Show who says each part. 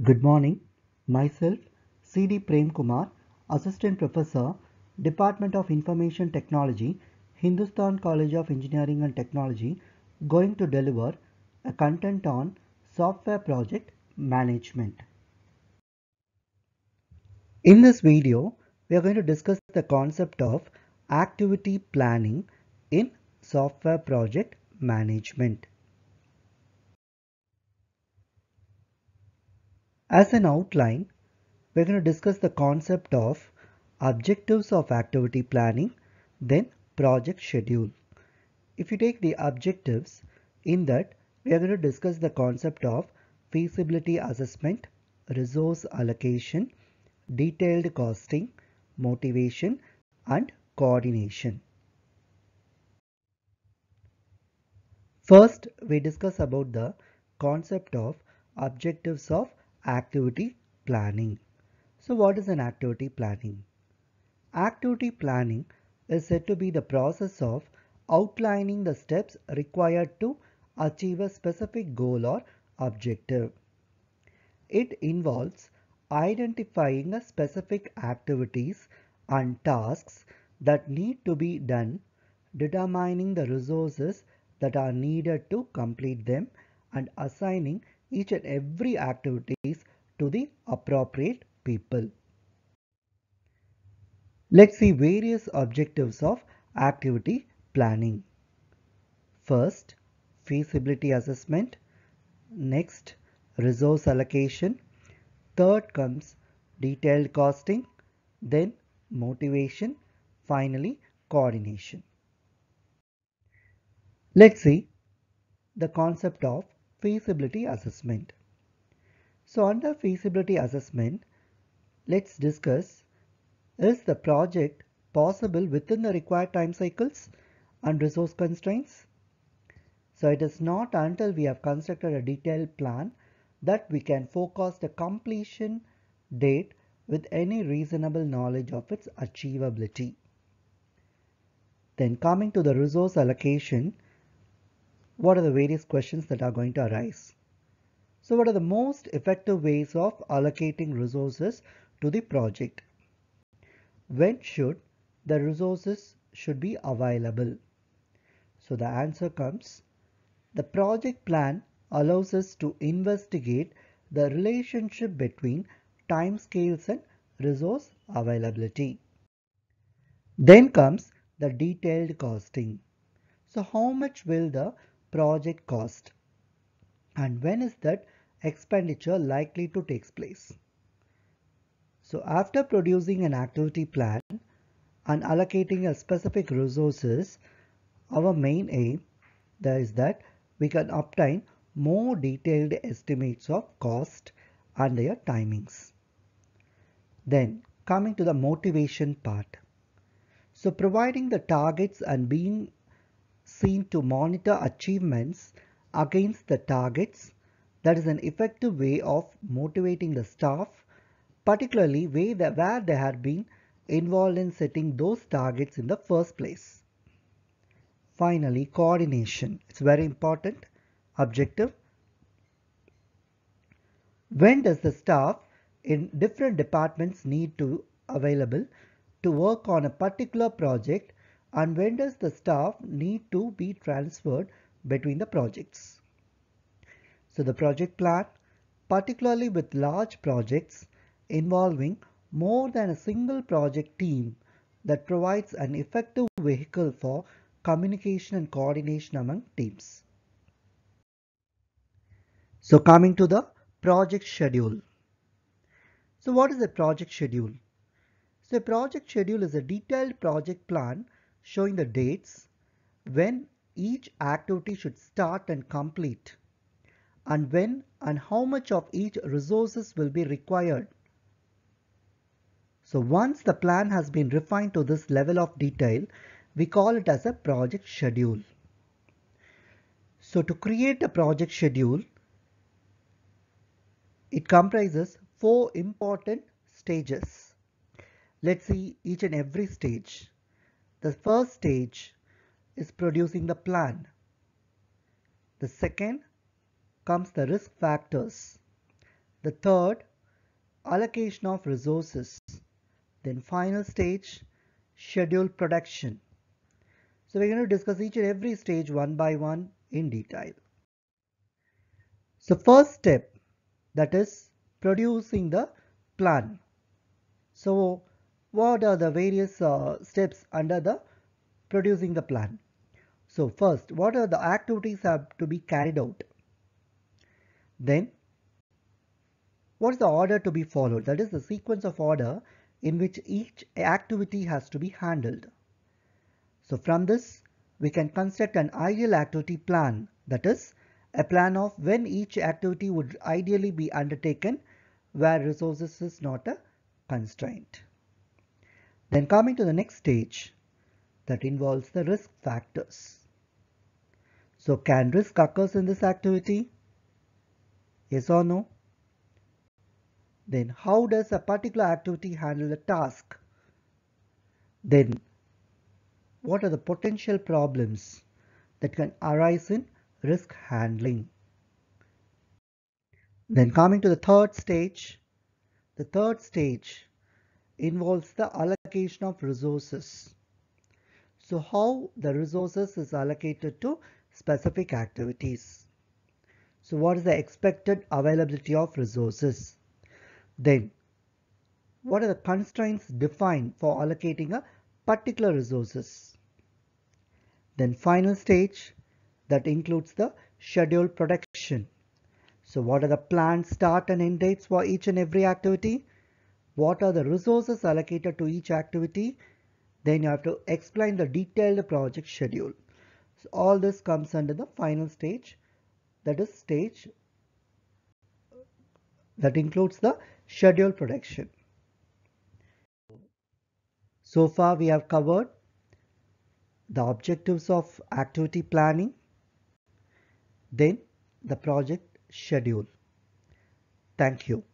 Speaker 1: Good morning. Myself, C.D. Prem Kumar, Assistant Professor, Department of Information Technology, Hindusthan College of Engineering and Technology, going to deliver a content on software project management. In this video, we are going to discuss the concept of activity planning in software project management. As an outline, we're going to discuss the concept of objectives of activity planning, then project schedule. If you take the objectives, in that we are going to discuss the concept of feasibility assessment, resource allocation, detailed costing, motivation and coordination. First, we discuss about the concept of objectives of activity planning. So what is an activity planning? Activity planning is said to be the process of outlining the steps required to achieve a specific goal or objective. It involves identifying the specific activities and tasks that need to be done, determining the resources that are needed to complete them and assigning each and every activities to the appropriate people. Let's see various objectives of activity planning. First, feasibility assessment. Next, resource allocation. Third comes detailed costing. Then motivation. Finally, coordination. Let's see the concept of feasibility assessment. So under feasibility assessment, let's discuss is the project possible within the required time cycles and resource constraints? So it is not until we have constructed a detailed plan that we can forecast a completion date with any reasonable knowledge of its achievability. Then coming to the resource allocation, what are the various questions that are going to arise? So what are the most effective ways of allocating resources to the project? When should the resources should be available? So the answer comes, the project plan allows us to investigate the relationship between time scales and resource availability. Then comes the detailed costing. So how much will the project cost and when is that expenditure likely to take place. So after producing an activity plan and allocating a specific resources, our main aim there is that we can obtain more detailed estimates of cost and their timings. Then coming to the motivation part. So providing the targets and being seen to monitor achievements against the targets that is an effective way of motivating the staff particularly where they had been involved in setting those targets in the first place. Finally coordination it's very important objective. When does the staff in different departments need to available to work on a particular project and when does the staff need to be transferred between the projects. So the project plan, particularly with large projects involving more than a single project team that provides an effective vehicle for communication and coordination among teams. So coming to the project schedule. So what is a project schedule? So a project schedule is a detailed project plan showing the dates when each activity should start and complete and when and how much of each resources will be required. So once the plan has been refined to this level of detail, we call it as a project schedule. So to create a project schedule, it comprises four important stages. Let's see each and every stage. The first stage is producing the plan. The second comes the risk factors. The third, allocation of resources. Then final stage, schedule production. So we're going to discuss each and every stage one by one in detail. So first step that is producing the plan. So what are the various uh, steps under the producing the plan? So first, what are the activities have to be carried out? Then, what is the order to be followed? That is the sequence of order in which each activity has to be handled. So from this, we can construct an ideal activity plan. That is, a plan of when each activity would ideally be undertaken where resources is not a constraint. Then coming to the next stage that involves the risk factors. So can risk occurs in this activity? Yes or no? Then how does a particular activity handle the task? Then what are the potential problems that can arise in risk handling? Then coming to the third stage, the third stage involves the allocation of resources. So how the resources is allocated to specific activities. So what is the expected availability of resources? Then what are the constraints defined for allocating a particular resources? Then final stage that includes the schedule production. So what are the planned start and end dates for each and every activity? What are the resources allocated to each activity? Then you have to explain the detailed project schedule. So all this comes under the final stage that is stage that includes the schedule production. So far we have covered the objectives of activity planning, then the project schedule. Thank you.